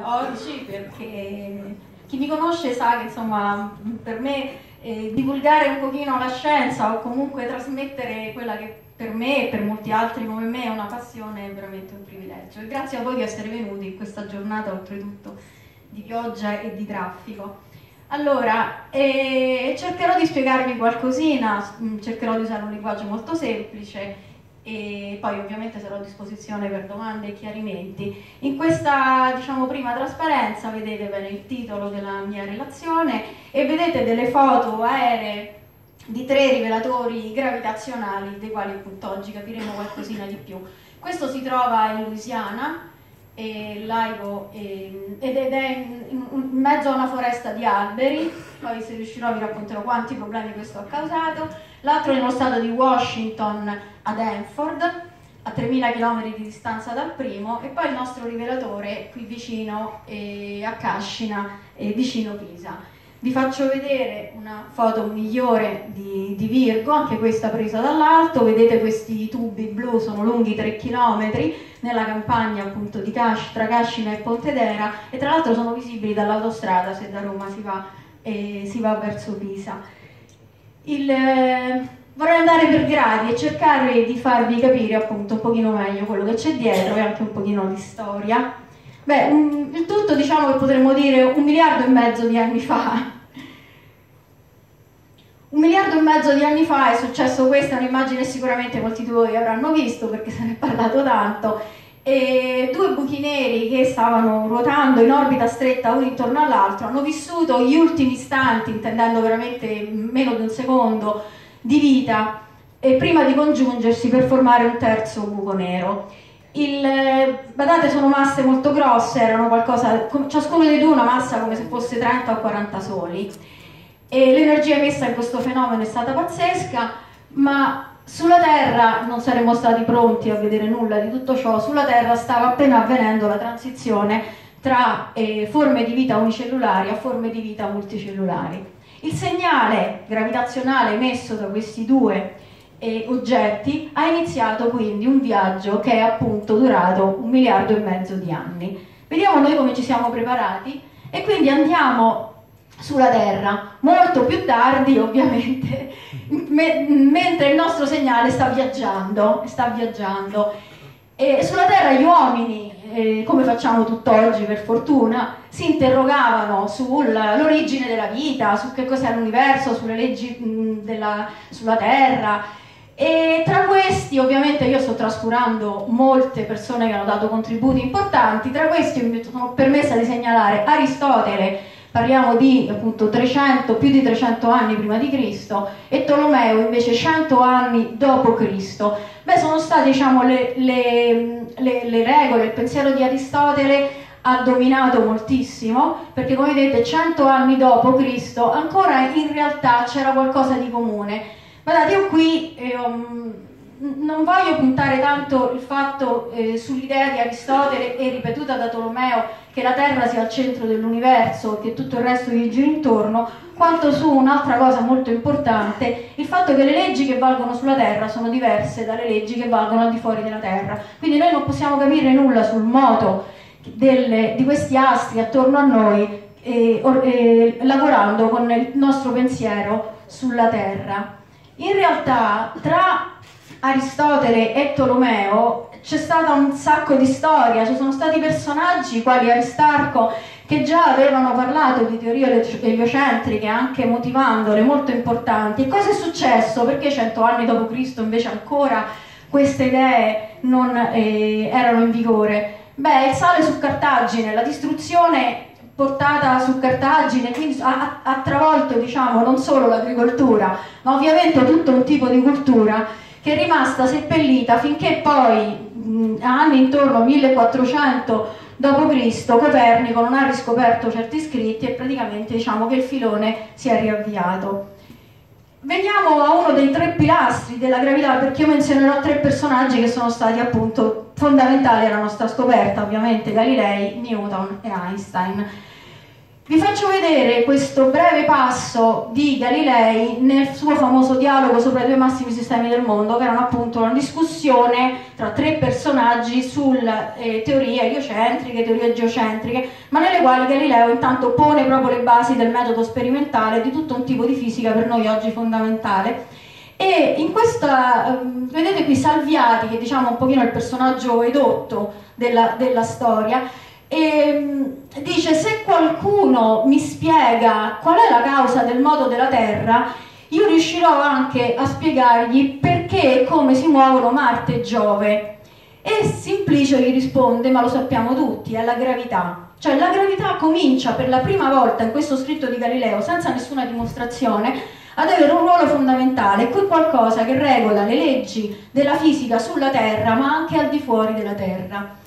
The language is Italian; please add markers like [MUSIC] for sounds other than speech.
oggi perché chi mi conosce sa che insomma per me eh, divulgare un pochino la scienza o comunque trasmettere quella che per me e per molti altri come me è una passione è veramente un privilegio e grazie a voi di essere venuti in questa giornata oltretutto di pioggia e di traffico. Allora, eh, cercherò di spiegarvi qualcosina, mm, cercherò di usare un linguaggio molto semplice e poi ovviamente sarò a disposizione per domande e chiarimenti. In questa diciamo, prima trasparenza vedete bene il titolo della mia relazione e vedete delle foto aeree di tre rivelatori gravitazionali dei quali appunto oggi capiremo qualcosina di più. Questo si trova in Louisiana, e Laivo, e, ed è in, in, mezzo a una foresta di alberi, poi se riuscirò vi racconterò quanti problemi questo ha causato, l'altro nello stato di Washington ad Hanford, a 3000 km di distanza dal primo, e poi il nostro rivelatore qui vicino eh, a Cascina, eh, vicino Pisa. Vi faccio vedere una foto migliore di, di, Virgo, anche questa presa dall'alto, vedete questi tubi blu, sono lunghi 3 km, nella campagna appunto di Casci, tra Cascina e Pontedera e tra l'altro sono visibili dall'autostrada se da Roma si va, eh, si va verso Pisa. Il, eh, vorrei andare per gradi e cercare di farvi capire appunto un pochino meglio quello che c'è dietro e anche un pochino di storia. Beh, un, il tutto diciamo che potremmo dire un miliardo e mezzo di anni fa. Un miliardo e mezzo di anni fa è successo questo, è un'immagine sicuramente molti di voi avranno visto perché se ne è parlato tanto, e due buchi neri che stavano ruotando in orbita stretta uno intorno all'altro hanno vissuto gli ultimi istanti, intendendo veramente meno di un secondo, di vita prima di congiungersi per formare un terzo buco nero. Il, badate sono masse molto grosse, erano qualcosa, ciascuno dei due una massa come se fosse 30 o 40 soli e l'energia emessa in questo fenomeno è stata pazzesca, ma sulla Terra non saremmo stati pronti a vedere nulla di tutto ciò, sulla Terra stava appena avvenendo la transizione tra eh, forme di vita unicellulari a forme di vita multicellulari. Il segnale gravitazionale emesso da questi due eh, oggetti ha iniziato quindi un viaggio che è appunto durato un miliardo e mezzo di anni. Vediamo noi come ci siamo preparati e quindi andiamo sulla Terra, molto più tardi [LAUGHS] ovviamente, me, mentre il nostro segnale sta viaggiando, sta viaggiando. E sulla Terra gli uomini, eh, come facciamo tutt'oggi per fortuna, si interrogavano sull'origine della vita, su che cos'è l'universo, sulle leggi mh, della, sulla Terra. E tra questi, ovviamente, io sto trascurando molte persone che hanno dato contributi importanti, tra questi mi sono permessa di segnalare Aristotele, parliamo di appunto 300, più di 300 anni prima di Cristo e Tolomeo invece 100 anni dopo Cristo. Beh, sono state diciamo le, le, le, le regole, il pensiero di Aristotele ha dominato moltissimo perché come vedete 100 anni dopo Cristo ancora in realtà c'era qualcosa di comune. Guardate, io qui eh, um, non voglio puntare tanto il fatto eh, sull'idea di Aristotele e ripetuta da Tolomeo che la Terra sia al centro dell'universo e che tutto il resto gli giri intorno, quanto su un'altra cosa molto importante, il fatto che le leggi che valgono sulla Terra sono diverse dalle leggi che valgono al di fuori della Terra. Quindi noi non possiamo capire nulla sul moto delle, di questi astri attorno a noi eh, eh, lavorando con il nostro pensiero sulla Terra. In realtà tra Aristotele e Tolomeo c'è stata un sacco di storia, ci sono stati personaggi quali Aristarco che già avevano parlato di teorie eliocentriche anche motivandole molto importanti. E cosa è successo? Perché cento anni dopo Cristo invece ancora queste idee non eh, erano in vigore? Beh, il sale su Cartagine, la distruzione portata su Cartagine, quindi ha, ha travolto diciamo, non solo l'agricoltura, ma ovviamente tutto un tipo di cultura che è rimasta seppellita finché poi anni intorno al 1400 d.C. Copernico non ha riscoperto certi scritti e praticamente diciamo che il filone si è riavviato. Veniamo a uno dei tre pilastri della gravità perché io menzionerò tre personaggi che sono stati appunto fondamentali alla nostra scoperta, ovviamente Galilei, Newton e Einstein. Vi faccio vedere questo breve passo di Galilei nel suo famoso dialogo sopra i due massimi sistemi del mondo, che erano appunto una discussione tra tre personaggi sulle eh, teorie eliocentriche, teorie geocentriche, ma nelle quali Galileo intanto pone proprio le basi del metodo sperimentale di tutto un tipo di fisica per noi oggi fondamentale. E in questa, ehm, vedete qui Salviati, che diciamo un pochino il personaggio edotto della, della storia, e ehm, dice se qualcuno mi spiega qual è la causa del modo della Terra, io riuscirò anche a spiegargli perché e come si muovono Marte e Giove. E Simplicio gli risponde, ma lo sappiamo tutti, è la gravità. Cioè la gravità comincia per la prima volta in questo scritto di Galileo, senza nessuna dimostrazione, ad avere un ruolo fondamentale, quel qualcosa che regola le leggi della fisica sulla Terra, ma anche al di fuori della Terra.